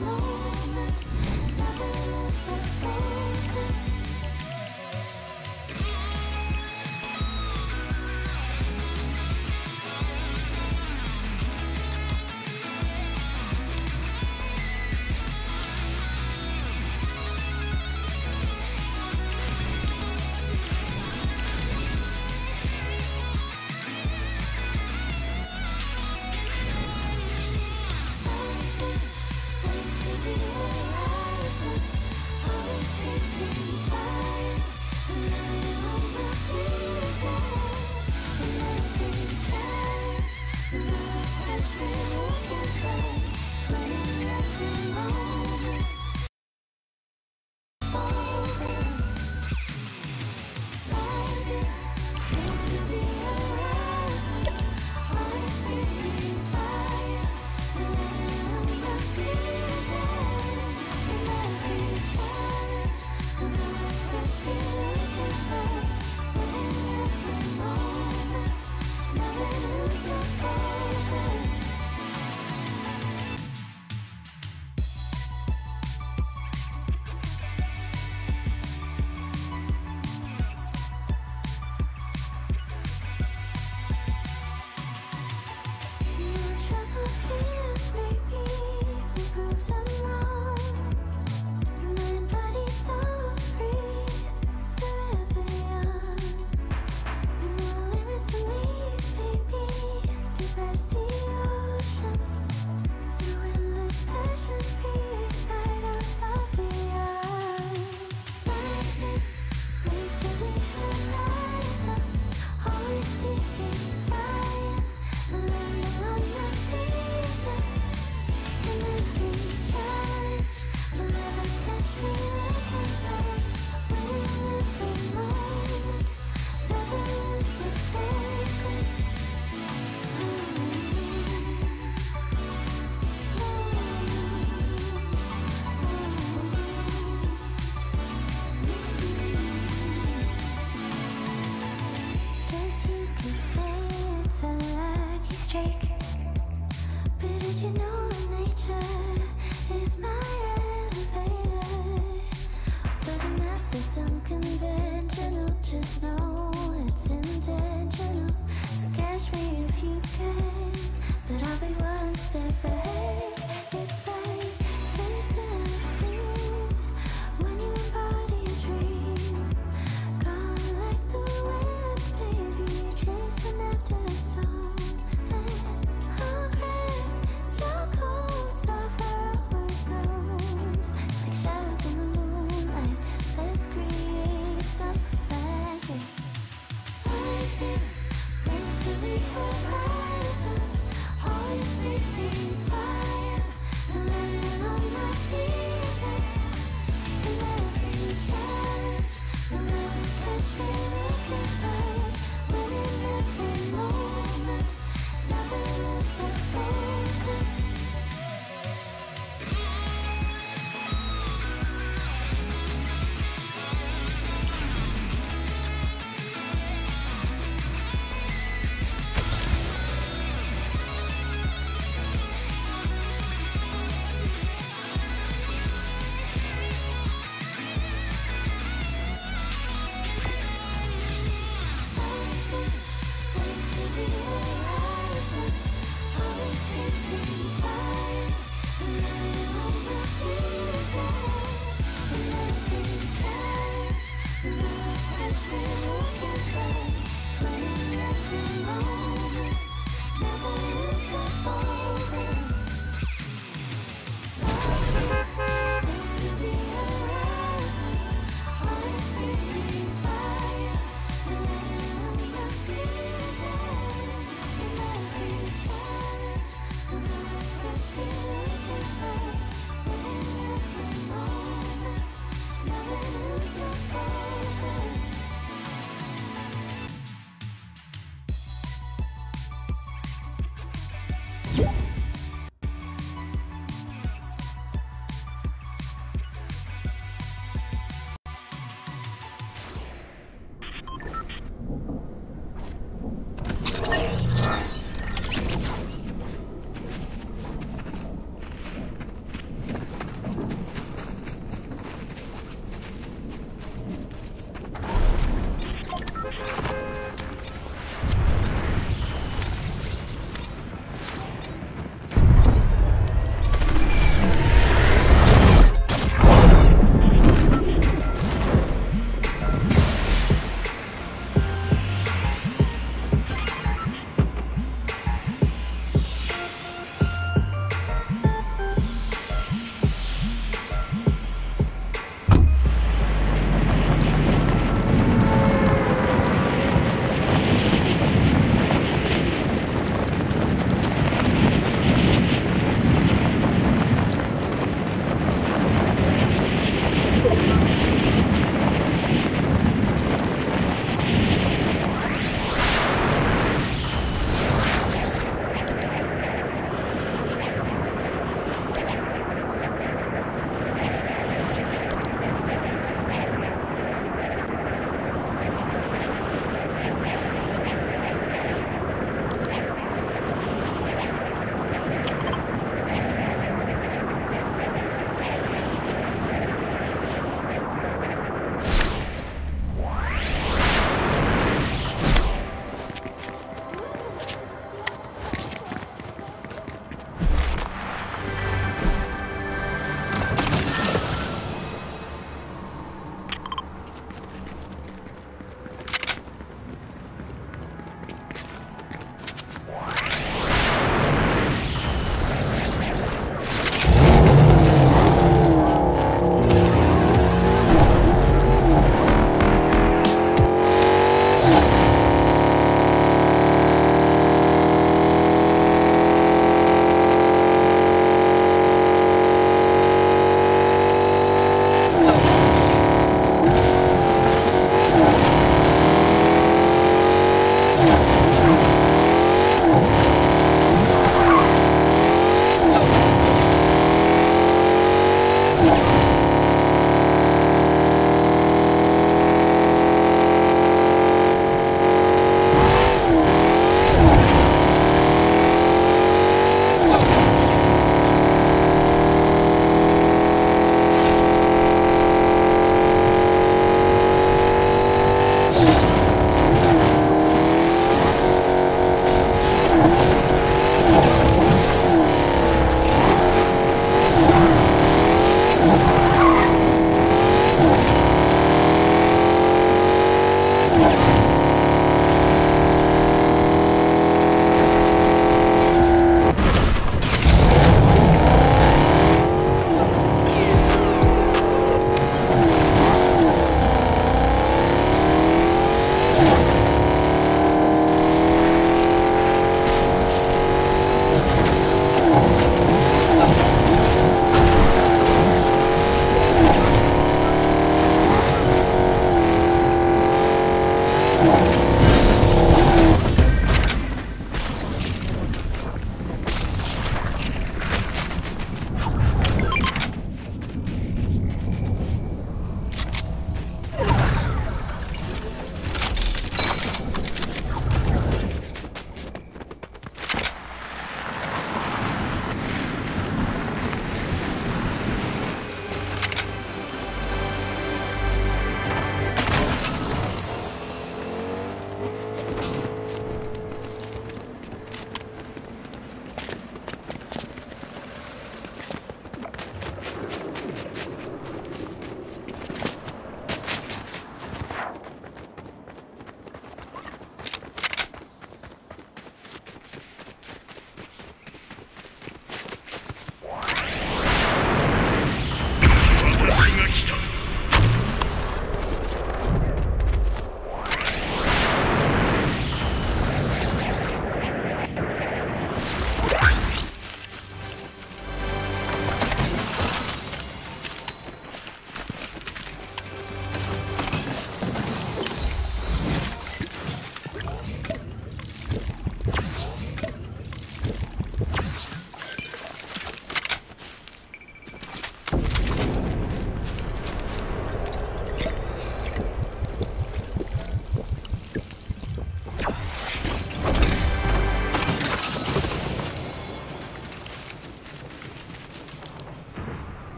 more.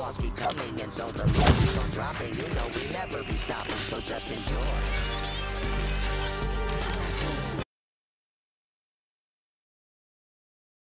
balls keep coming and so the levels are dropping. You know we never be stopping, so just enjoy.